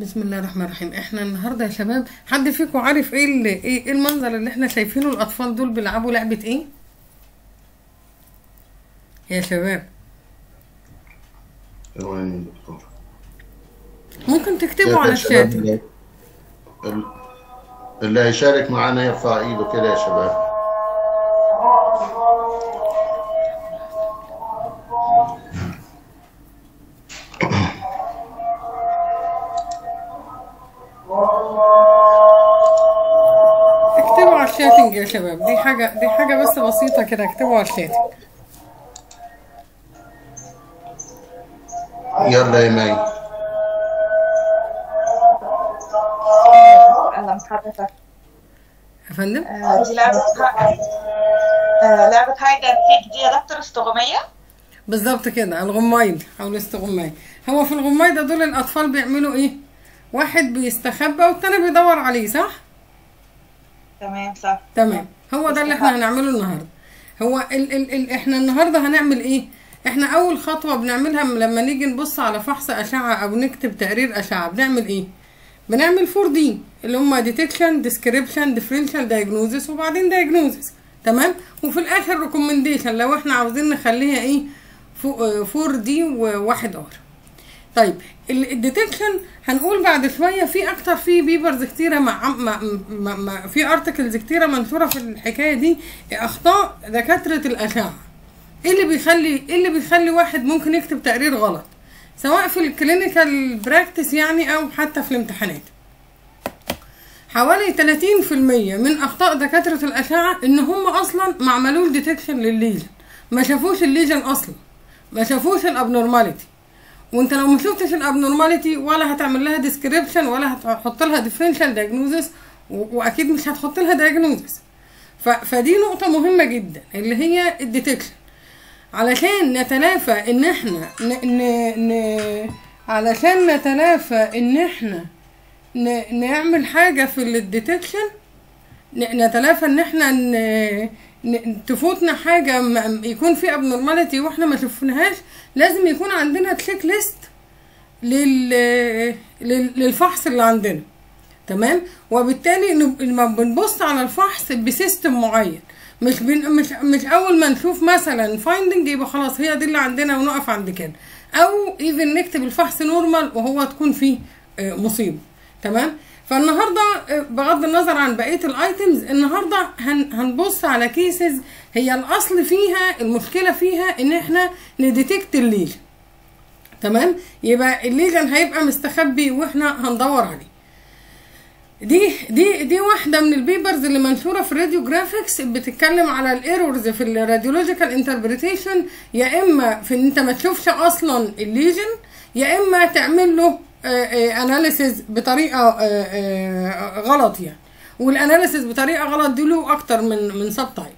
بسم الله الرحمن الرحيم. إحنا النهارده يا شباب حد فيكم عارف إيه ال- إيه إيه المنظر اللي إحنا شايفينه الأطفال دول بيلعبوا لعبة إيه؟ يا شباب؟ ممكن تكتبوا على الشات. اللي هيشارك معنا يرفع إيده كده يا شباب. ال chatting يا شباب. دي حاجة دي حاجة بس بسيطة كده. اكتبوا على ال chatting يلا يا مي. أهلا حضرتك يا فندم؟ آه، دي لعبة آه، لعبة hide and seek دي يا دكتور استغمية بالظبط كده. الغمايد. أو الاستغماية هو في الغمايدة دول الأطفال بيعملوا إيه؟ واحد بيستخبى والتاني بيدور عليه صح؟ تمام صح. تمام. هو ده اللي إحنا هنعمله النهارده. هو ال ال ال إحنا النهارده هنعمل إيه؟ إحنا أول خطوة بنعملها لما نيجي نبص على فحص أشعة أو نكتب تقرير أشعة بنعمل إيه؟ بنعمل 4 D اللي هم detection description differential diagnosis وبعدين diagnosis تمام؟ وفي الآخر recommendation لو إحنا عاوزين نخليها إيه؟ 4 D وواحد R طيب ال detection هنقول بعد شوية في أكتر في papers كتيرة مع, مع, مع, مع في articles كتيرة منشورة في الحكاية دي أخطاء دكاترة الأشعة. إيه اللي بيخلي إيه اللي بيخلي واحد ممكن يكتب تقرير غلط؟ سواء في ال clinical practice يعني أو حتى في الامتحانات. حوالي 30% من أخطاء دكاترة الأشعة إن هم أصلا ما عملوش ديتكشن للليجن. ما شافوش ال lesion أصلا. ما شافوش ال abnormality وانت لو ما شفتش ال abnormality ولا هتعمل لها description ولا هتحط لها differential diagnosis وأكيد مش هتحط لها diagnosis فدي نقطة مهمة جدا اللي هي ال detection علشان نتلافى إن إحنا ن... ن... ن... علشان نتلافى إن إحنا ن... نعمل حاجة في ال detection. نتلافى إن إحنا ن... تفوتنا حاجة. يكون في abnormality وإحنا ما شفناهاش لازم يكون عندنا check list لل... لل... للفحص اللي عندنا. تمام؟ وبالتالي لما بنبص على الفحص ب system معين مش بن... مش مش أول ما نشوف مثلا finding يبقى خلاص هي دي اللي عندنا ونقف عند كده. أو even نكتب الفحص normal وهو تكون فيه آه، مصيبة. تمام؟ فالنهاردة آه، بغض النظر عن بقية ال items النهارده هن... هنبص على cases هي الأصل فيها المشكلة فيها إن إحنا ن detect ال lesion تمام؟ يبقى ال lesion هيبقى مستخبي وإحنا هندور عليه. دي دي دي واحدة من ال papers اللي منشورة في ال RadioGraphics بتتكلم على ال errors في ال radiological interpretation يا إما في إن أنت ما تشوفش أصلا ال lesion يا إما تعمل له analysis بطريقة آه، آه، غلط يعني. وال analysis بطريقة غلط دي له أكتر من من sub type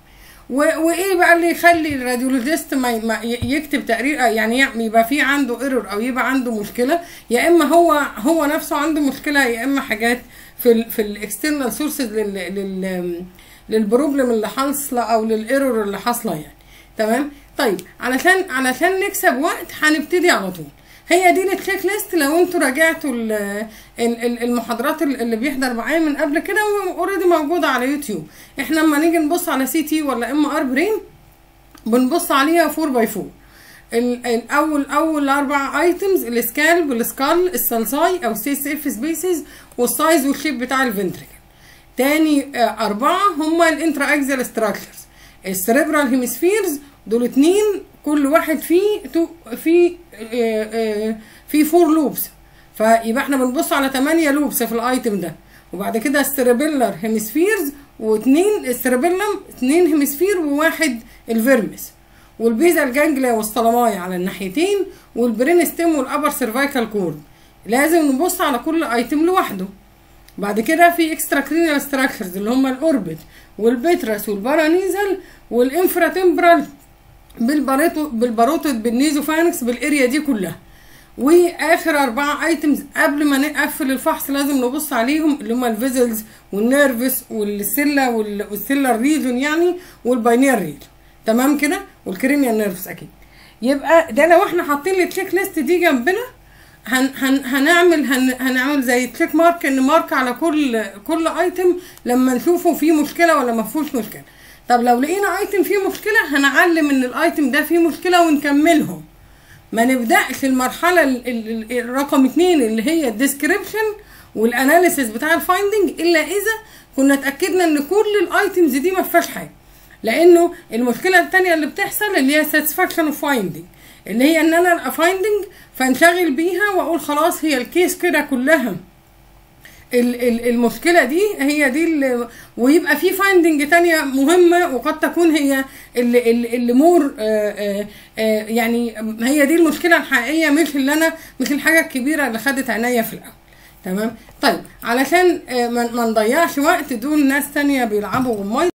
وإيه بقى اللي يخلي ال radiologist ما يكتب تقرير يعني يع- يبقى في عنده error أو يبقى عنده مشكلة؟ يا إما هو هو نفسه عنده مشكلة يا إما حاجات في ال في ال external sources لل لل لل problem اللي حاصلة أو لل error اللي حاصلة يعني. تمام؟ طيب علشان علشان نكسب وقت هنبتدي على طول. هي دي ال check list. لو أنتوا راجعتوا ال- ال- ال- المحاضرات ال- اللي بيحضر معايا من قبل كده already موجودة على يوتيوب. إحنا لما نيجي نبص على CT ولا MR brain بنبص عليها 4 by 4 ال- الأول أول أربع items ال scalp ال skull ال sulci أو CSF spaces وال size وال shape بتاع ال ventricle. تاني آه، أربعة هما ال intra-axial structures ال cerebral hemispheres دول اتنين كل واحد فيه two في four lobes. فيبقى إحنا بنبص على 8 lobes في ال item ده. وبعد كده ال cerebellar hemispheres واتنين ال cerebellum اتنين hemisphere وواحد ال vermis. وال basal ganglia وال thalami على الناحيتين وال brain stem وال upper cervical cord. لازم نبص على كل item لوحده. بعد كده في extracranial structures اللي هم ال orbit والبيترس والبارانيزال والانفرا تمبرال بالباروتو بالباروتود بالنيزوفانكس بالاريا دي كلها. وآخر أربعة items قبل ما نقفل الفحص لازم نبص عليهم اللي هم ال vessels وال nerves وال sella وال- وال sellar region يعني وال pineal region تمام كده؟ وال cranial nerves أكيد. يبقى ده لو إحنا حاطين ال check list دي جنبنا هن هن هنعمل هن هنعمل زي check mark إن mark على كل كل item لما نشوفه فيه مشكلة ولا ما فيهوش مشكلة. طب لو لقينا item فيه مشكلة هنعلم إن ال item ده فيه مشكلة ونكملهم. ما نبدأش المرحلة ال- ال- ال- الرقم اتنين اللي هي ال description وال analysis بتاع ال finding إلا إذا كنا اتأكدنا إن كل ال items دي ما فيهاش حاجة. لأنه المشكلة الثانية اللي بتحصل اللي هي of finding اللي هي إن أنا ابقى فانشغل بيها وأقول خلاص هي ال case كده كلها. المشكلة دي هي دي اللي ويبقى في finding تانية مهمة وقد تكون هي اللي اللي, more يعني هي دي المشكلة الحقيقية مش اللي أنا مش الحاجة الكبيرة اللي خدت عينيا في الأول. تمام؟ طيب علشان آه، ما نضيعش وقت دول ناس تانية بيلعبوا غماية